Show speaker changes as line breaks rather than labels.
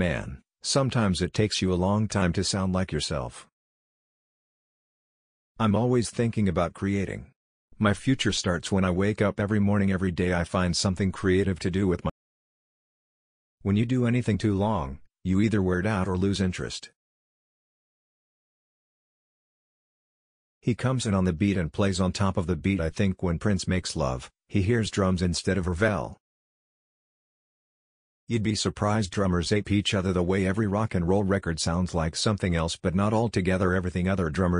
Man, sometimes it takes you a long time to sound like yourself. I'm always thinking about creating. My future starts when I wake up every morning every day I find something creative to do with my When you do anything too long, you either wear it out or lose interest. He comes in on the beat and plays on top of the beat I think when Prince makes love, he hears drums instead of Ravel. You'd be surprised drummers ape each other the way every rock and roll record sounds like something else but not altogether everything other drummers